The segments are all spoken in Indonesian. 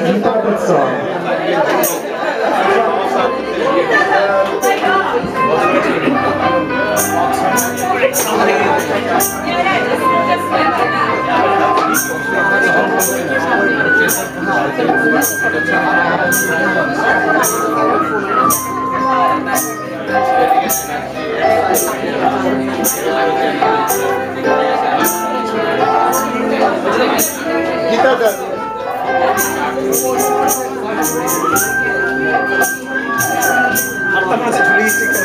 Gita Butson. Kita ada Μόνο η φύση τη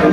I'm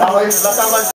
Bawa yang belakang